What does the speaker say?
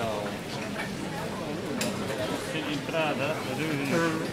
ó. Entrada, tá vendo?